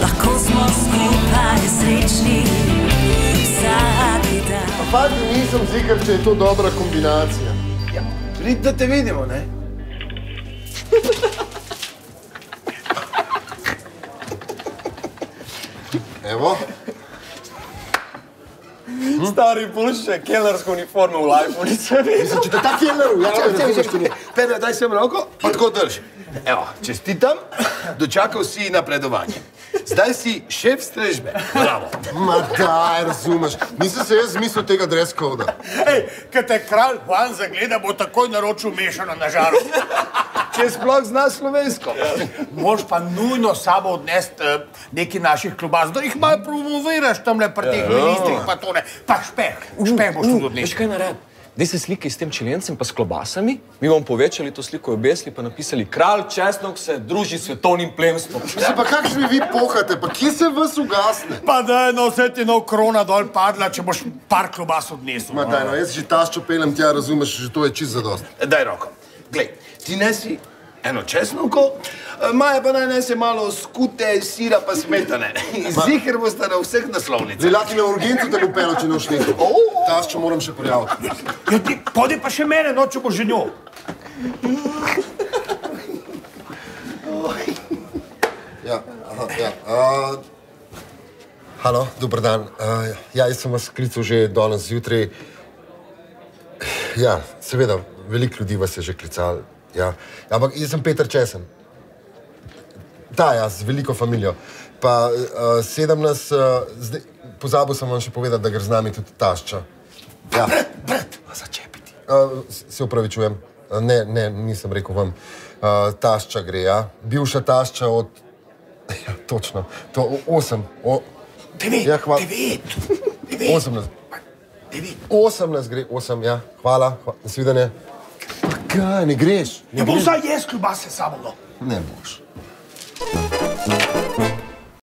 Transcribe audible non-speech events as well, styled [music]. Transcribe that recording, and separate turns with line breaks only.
lahko smo skupaj srečni vsak dan.
Fakt nisem zigar, če je to dobra kombinacija.
Prid, da te vidimo, ne?
Evo,
Stari pušče, kelnersko uniformo v lajfunice.
mislim, če te ta
Ja,
ujače,
vse, vse,
razumeš,
vse. Pene, daj sem roko, pa tako drži. Evo, čestitam, dočakal si napredovanje. Zdaj si šef strežbe. Bravo.
Ma daj, razumeš. Nisem se jaz zmislil tega dress koda.
Ej, kad te kralj van zagleda, bo takoj naročil mešano na žaru.
Če sploh znaš slovensko.
Moš pa nujno sabo odnesti uh, nekaj naših klobas, da jih malo promoviraš tam le pri teh ministrih, pa tole, pa špeh, špeh boš tudi
Veš
odnesel.
kaj naredi? Dej se sliki s tem čilencem pa s klobasami, mi bomo povečali to sliko, obesili pa napisali Kralj Česnok se druži s svetovnim plemstvom.
Mislim, pa kakšni vi pohate, pa kje se vas ugasne?
Pa da je no vse ti nov krona dol padla, če boš par klobas odnesel.
Ma daj, no, jaz že taščo pelem tja, razumeš, že to je čist zadost.
Daj roko. Glej, ti nesi eno česnovko, eh, Maja pa naj nese malo skute, sira pa smetane. [laughs] Zihar boste na vseh naslovnicah.
Zilati na urgencu te bo pelo, če ne boš nekaj. Taščo moram še prijaviti.
Ja, ti, podi pa še mene, no, če boš že njo. [laughs]
Ja, aha, ja. Uh, halo, dober dan. Uh, ja, jaz sem vas klical že danes zjutraj. Ja, seveda, veliko ljudi vas je že klical. Ja. Ampak jaz sem Peter Česen. Da, ja, z veliko familijo. Pa uh, sedem nas, uh, zdaj, pozabil sem vam še povedati, da gre z nami tudi tašča. Ja.
Začepiti.
Uh, se upravičujem, uh, ne, ne, nisem rekel vam. Uh, tašča gre, ja. Bivša tašča od. [laughs] Ja, točno, to osem. O,
Devet,
Ja, hvala.
devet, [laughs] devet,
osem nas.
devet.
Osem nas gre, osem, ja. Hvala, hva, nasvidenje. Kaj, ne greš?
Ne ja bom vsaj jaz kljubase samo.
Ne boš.